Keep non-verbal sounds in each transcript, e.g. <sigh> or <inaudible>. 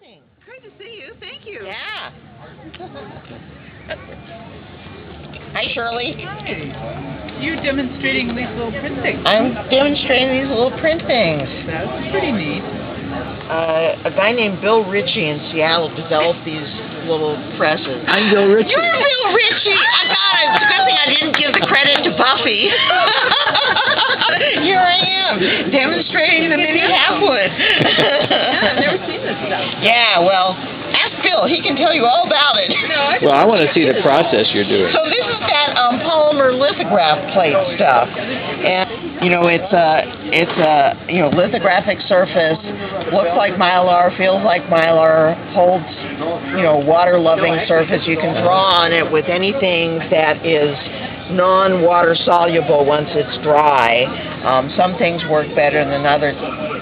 nothing. Great to see you. Thank you. Yeah. <laughs> Hi, Shirley. Hi. You're demonstrating these little printings. I'm demonstrating these little printings. That's pretty neat. Uh, a guy named Bill Ritchie in Seattle developed these little presses. I'm Bill Ritchie. You're Bill Ritchie. I got it. It's a good thing I didn't give the credit to Buffy. <laughs> Here I am, demonstrating the mini halfwood. Yeah, I've never seen this stuff. Yeah, well, ask Bill. He can tell you all about it. Well, I want to see the process you're doing. So this is that um, polymer lithograph plate stuff, and you know it's a it's a you know lithographic surface, looks like mylar, feels like mylar, holds you know water loving surface. You can draw on it with anything that is non-water soluble once it's dry. Um, some things work better than others.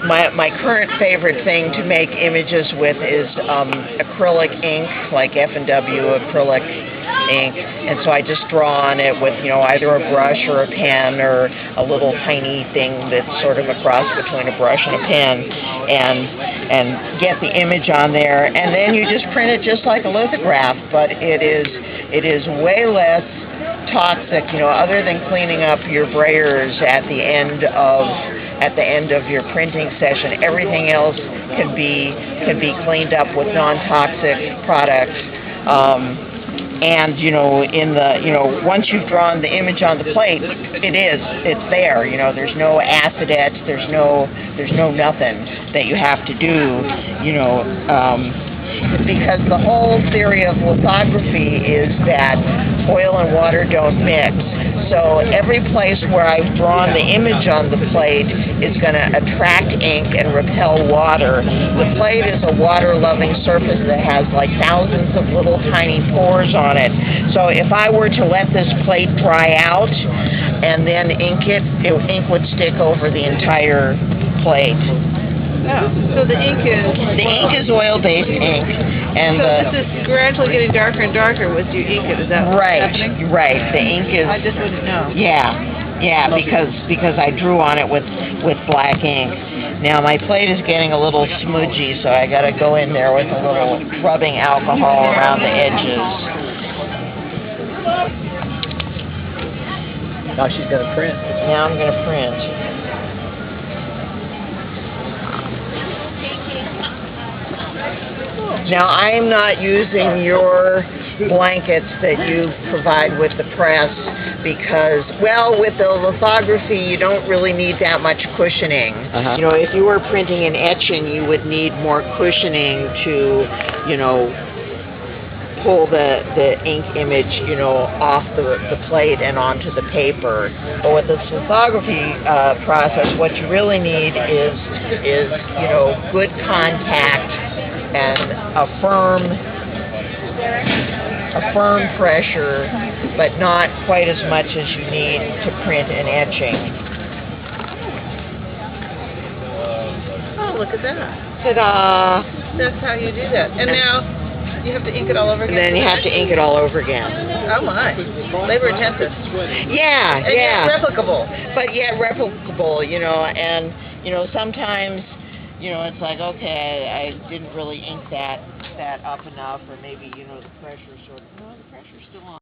My my current favorite thing to make images with is um, acrylic ink, like F and W acrylic ink, and so I just draw on it with you know either a brush or a pen or a little tiny thing that's sort of a cross between a brush and a pen, and and get the image on there, and then you just print it just like a lithograph, but it is it is way less toxic, you know, other than cleaning up your brayers at the end of at the end of your printing session, everything else can be can be cleaned up with non-toxic products. Um, and you know, in the you know, once you've drawn the image on the plate, it is it's there. You know, there's no acid etch, there's no there's no nothing that you have to do. You know. Um, because the whole theory of lithography is that oil and water don't mix. So every place where I've drawn the image on the plate is going to attract ink and repel water. The plate is a water-loving surface that has like thousands of little tiny pores on it. So if I were to let this plate dry out and then ink it, it ink would stick over the entire plate. Oh, so the ink is. The ink is oil-based ink, and So the this is gradually getting darker and darker with you ink it. Is that right, happening? right. The ink is I just wouldn't know. yeah, yeah, because because I drew on it with with black ink. Now my plate is getting a little smudgy, so I got to go in there with a little rubbing alcohol around the edges. Now she's going to print. Now I'm gonna print. Now I'm not using your blankets that you provide with the press because, well, with the lithography you don't really need that much cushioning. Uh-huh. You know, if you were printing and etching, you would need more cushioning to, you know, pull the, the ink image, you know, off the, the plate and onto the paper. But with this lithography uh, process, what you really need is, is, you know, good contact and a firm, a firm pressure, but not quite as much as you need to print and etching. Oh, look at that. Ta-da! That's how you do that. And now you have to ink it all over And again. then you have to ink it all over again. Oh my. Labor intensive. Yeah, And yeah. replicable. but yet replicable, you know, and you know sometimes, you know, it's like okay, I, didn't really ink that that up enough, or maybe you know the pressure sort of no, the pressure's still on.